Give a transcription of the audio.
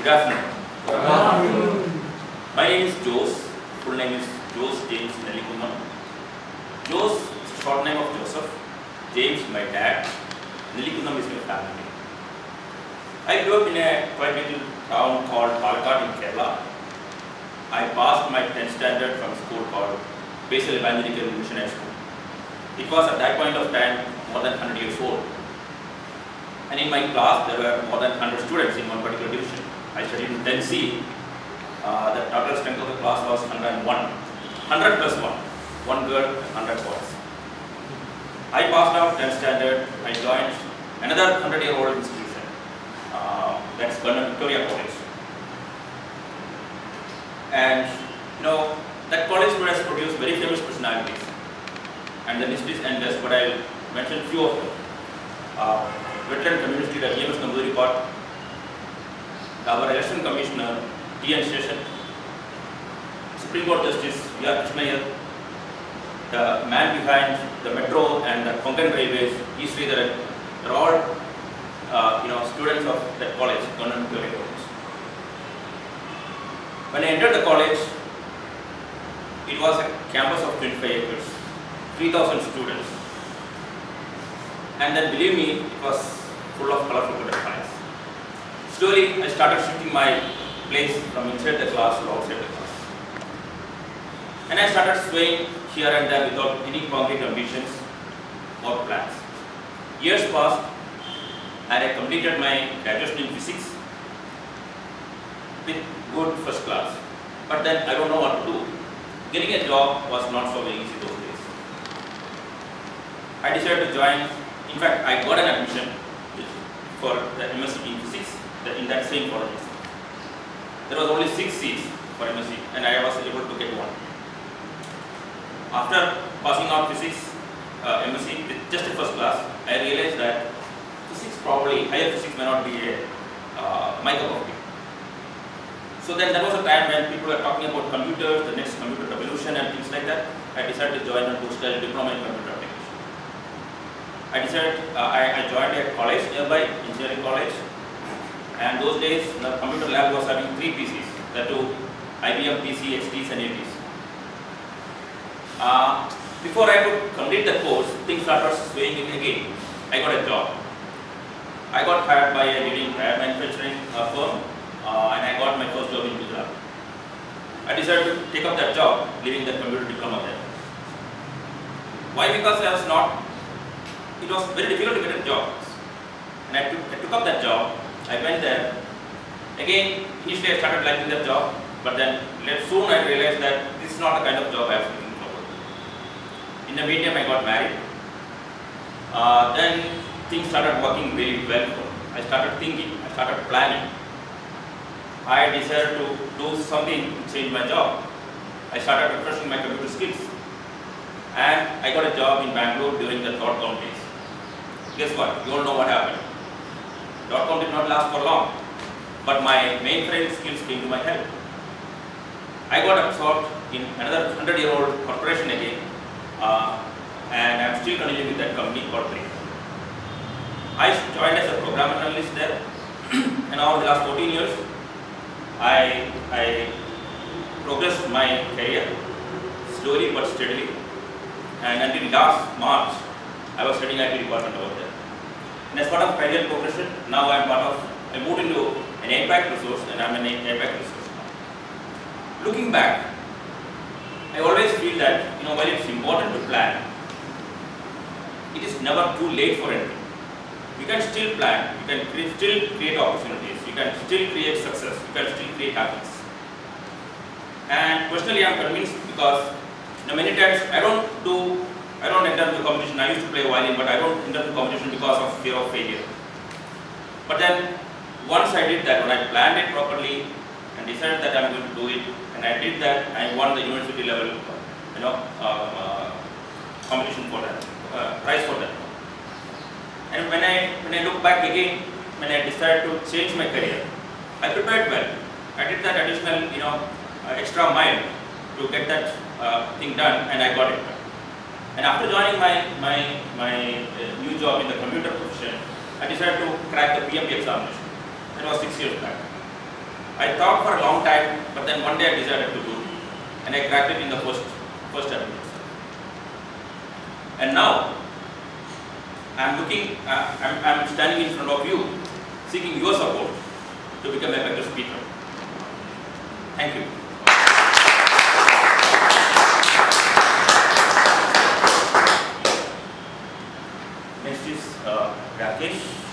Good afternoon. My name is Jose. Full name is Jose James Nellikumam. Jose is short name of Joseph. James, my dad. Nellikumam is my family name. I grew up in a quite little town called Palakkad in Kerala. I passed my 10th standard from a school called Basel Evangelical Missionary School. It was at that point of time more than 100 years old. And in my class, there were more than 100 students in one particular division. I studied in 10C. Uh, the total strength of the class was 101. 100 plus 1. One girl, 100 boys. I passed out 10th standard. I joined another 100 year old institution. Uh, that's Government Victoria College. And you know, that college would has produced very famous personalities. And the list is endless, but I'll mention few of them. Uh, veteran communist leader E.M.S. Namboodiripad, our election commissioner T.N. Seshan, Supreme Court Justice V.R. Krishna Iyer, the man behind the metro and the Konkan Railways, E. Sridharan, they're all uh, you know, students of that college, Government College. When I entered the college, it was a campus of 25 acres, 3000 students. And then believe me, it was full of colorful. Slowly, I started shifting my place from inside the class to outside the class. And I started swaying here and there without any concrete ambitions or plans. Years passed, and I completed my graduation in physics with good first class. But then I don't know what to do. Getting a job was not so very easy those days. I decided to join, in fact, I got an admission for the MSc in physics in that same college. There was only six seats for MSc and I was able to get one. After passing out physics, uh, MSc with just a first class, I realized that physics probably, higher physics may not be a uh, of tea. So then there was a time when people were talking about computers, the next computer revolution and things like that. I decided to join a two-stage diploma in computer application. I decided, uh, I, I joined a college nearby, engineering college. And those days, the computer lab was having three PCs, the two IBM PC, XTs and ATs. Uh, before I could complete the course, things started swaying in again. I got a job. I got hired by a leading tire manufacturing uh, firm uh, and I got my first job in Gujarat. I decided to take up that job, leaving the computer diploma there. Why? Because I was not, it was very difficult to get a job. And I took, I took up that job, I went there. Again, initially I started liking that job, but then soon I realized that this is not the kind of job I was looking for. In the meantime, I got married. Uh, then things started working really well for me. I started thinking, I started planning. I decided to do something to change my job. I started refreshing my computer skills. And I got a job in Bangalore during the dot com days. Guess what? You all know what happened. Com did not last for long. But my mainframe skills came to my help. I got absorbed in another 100 year old corporation again. Uh, and I'm still continuing with that company Three. I joined as a program analyst there, and over the last 14 years, I, I progressed my career slowly but steadily. And until last March, I was studying IT department over there. And as part of career progression, now I am part of, I moved into an APAC resource, and I'm an APAC resource now. Looking back, I always feel that, you know, while it's important to plan, it is never too late for anything. You can still plan, you can cre still create opportunities, you can still create success, you can still create happiness. And personally, I'm convinced because you know, many times I don't do, I don't enter into competition. I used to play violin, but I don't enter into competition because of fear of failure. But then once I did that, when I planned it properly and decided that I'm going to do it, and I did that, I won the university level, you know, uh, uh, competition for that, uh, prize for that. And when I when I look back again, when I decided to change my career, I prepared well. I did that additional, you know, uh, extra mile to get that uh, thing done, and I got it done. And after joining my my my uh, new job in the computer profession, I decided to crack the PMP examination. That was six years back. I thought for a long time, but then one day I decided to do it, and I cracked it in the first first attempt. And now, I'm looking, uh, I'm, I'm standing in front of you, seeking your support to become a better speaker. Thank you. Next is uh, Rakesh.